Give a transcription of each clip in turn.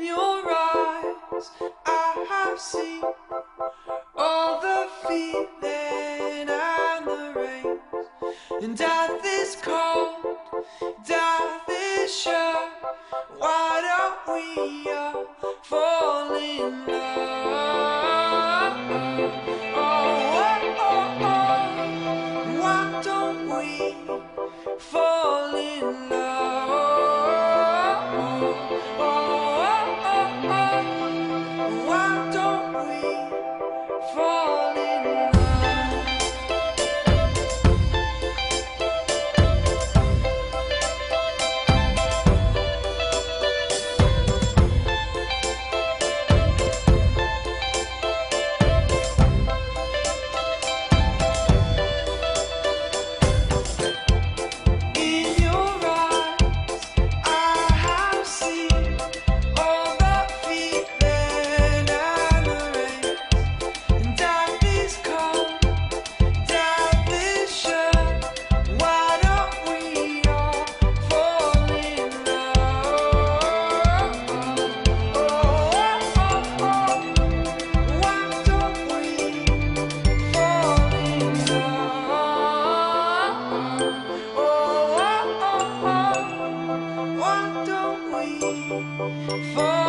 your eyes. I have seen all the feeling and the rain. And death is cold, death is sure. Why don't we all fall in love?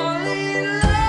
falling in love.